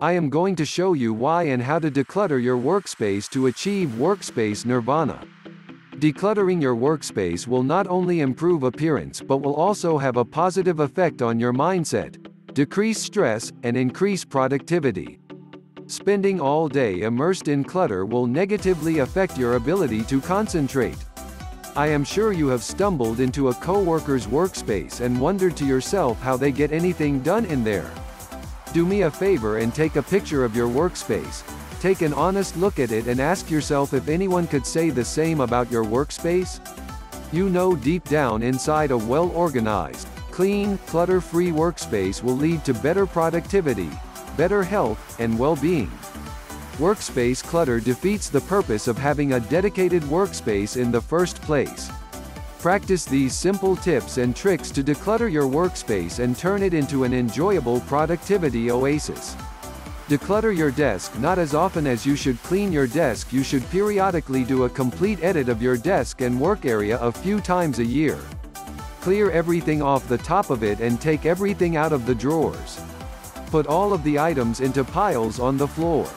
I am going to show you why and how to declutter your workspace to achieve workspace nirvana. Decluttering your workspace will not only improve appearance but will also have a positive effect on your mindset, decrease stress, and increase productivity. Spending all day immersed in clutter will negatively affect your ability to concentrate. I am sure you have stumbled into a coworker's workspace and wondered to yourself how they get anything done in there. Do me a favor and take a picture of your workspace. Take an honest look at it and ask yourself if anyone could say the same about your workspace. You know deep down inside a well-organized, clean, clutter-free workspace will lead to better productivity, better health, and well-being. Workspace clutter defeats the purpose of having a dedicated workspace in the first place. Practice these simple tips and tricks to declutter your workspace and turn it into an enjoyable productivity oasis. Declutter your desk not as often as you should clean your desk you should periodically do a complete edit of your desk and work area a few times a year. Clear everything off the top of it and take everything out of the drawers. Put all of the items into piles on the floor.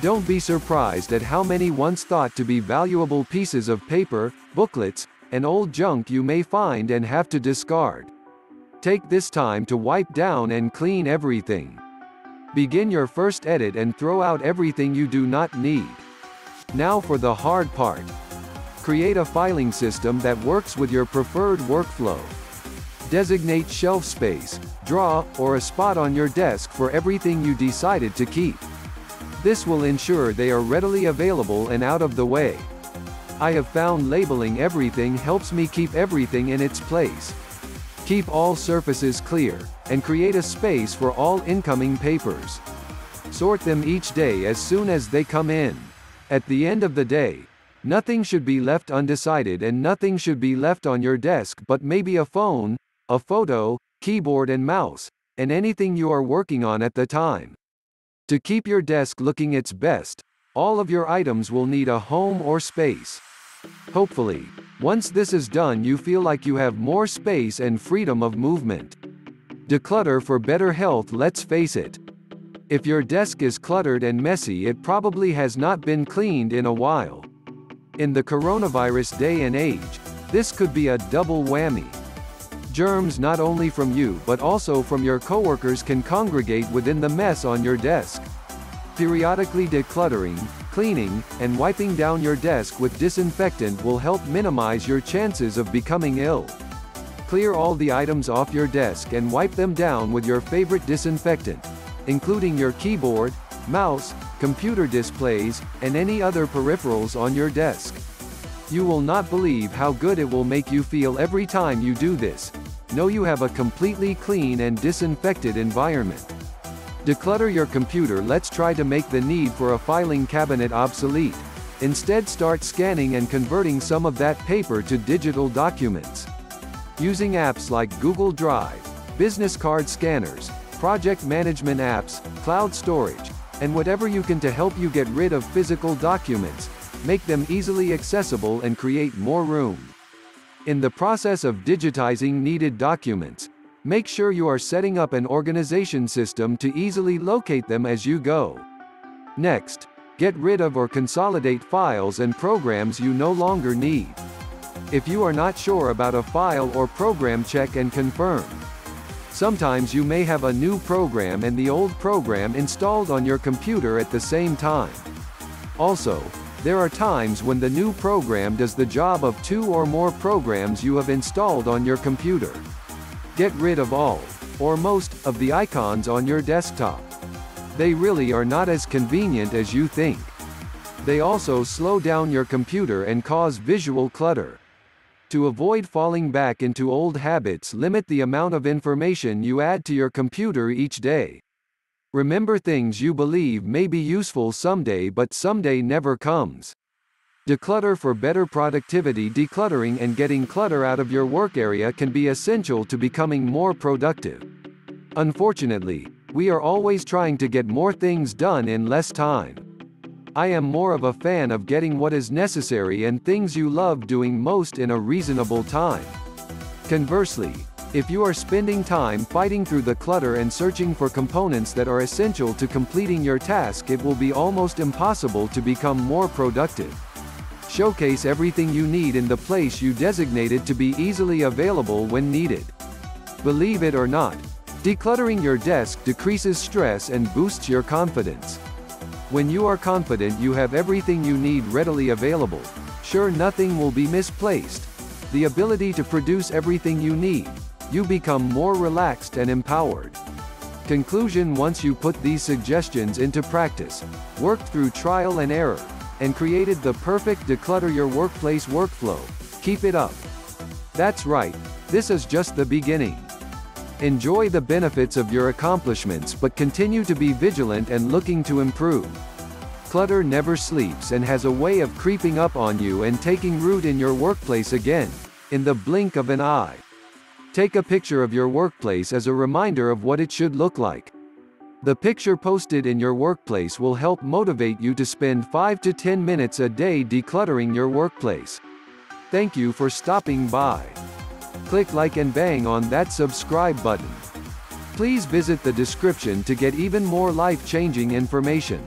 Don't be surprised at how many once thought to be valuable pieces of paper, booklets, and old junk you may find and have to discard. Take this time to wipe down and clean everything. Begin your first edit and throw out everything you do not need. Now for the hard part. Create a filing system that works with your preferred workflow. Designate shelf space, drawer, or a spot on your desk for everything you decided to keep. This will ensure they are readily available and out of the way. I have found labeling everything helps me keep everything in its place. Keep all surfaces clear, and create a space for all incoming papers. Sort them each day as soon as they come in. At the end of the day, nothing should be left undecided and nothing should be left on your desk but maybe a phone, a photo, keyboard and mouse, and anything you are working on at the time. To keep your desk looking its best, all of your items will need a home or space. Hopefully, once this is done you feel like you have more space and freedom of movement. Declutter for better health let's face it. If your desk is cluttered and messy it probably has not been cleaned in a while. In the coronavirus day and age, this could be a double whammy. Germs not only from you but also from your coworkers can congregate within the mess on your desk. Periodically decluttering, cleaning, and wiping down your desk with disinfectant will help minimize your chances of becoming ill. Clear all the items off your desk and wipe them down with your favorite disinfectant, including your keyboard, mouse, computer displays, and any other peripherals on your desk. You will not believe how good it will make you feel every time you do this, know you have a completely clean and disinfected environment. Declutter your computer Let's try to make the need for a filing cabinet obsolete. Instead start scanning and converting some of that paper to digital documents. Using apps like Google Drive, business card scanners, project management apps, cloud storage, and whatever you can to help you get rid of physical documents, make them easily accessible and create more room. In the process of digitizing needed documents, make sure you are setting up an organization system to easily locate them as you go. Next, get rid of or consolidate files and programs you no longer need. If you are not sure about a file or program check and confirm. Sometimes you may have a new program and the old program installed on your computer at the same time. Also, there are times when the new program does the job of two or more programs you have installed on your computer. Get rid of all, or most, of the icons on your desktop. They really are not as convenient as you think. They also slow down your computer and cause visual clutter. To avoid falling back into old habits limit the amount of information you add to your computer each day. Remember things you believe may be useful someday but someday never comes. Declutter for better productivity Decluttering and getting clutter out of your work area can be essential to becoming more productive. Unfortunately, we are always trying to get more things done in less time. I am more of a fan of getting what is necessary and things you love doing most in a reasonable time. Conversely, If you are spending time fighting through the clutter and searching for components that are essential to completing your task it will be almost impossible to become more productive. Showcase everything you need in the place you designated to be easily available when needed. Believe it or not, decluttering your desk decreases stress and boosts your confidence. When you are confident you have everything you need readily available, sure nothing will be misplaced. The ability to produce everything you need, you become more relaxed and empowered. Conclusion Once you put these suggestions into practice, worked through trial and error, and created the perfect declutter your workplace workflow. Keep it up. That's right, this is just the beginning. Enjoy the benefits of your accomplishments but continue to be vigilant and looking to improve. Clutter never sleeps and has a way of creeping up on you and taking root in your workplace again, in the blink of an eye. Take a picture of your workplace as a reminder of what it should look like. The picture posted in your workplace will help motivate you to spend 5 to 10 minutes a day decluttering your workplace. Thank you for stopping by. Click like and bang on that subscribe button. Please visit the description to get even more life-changing information.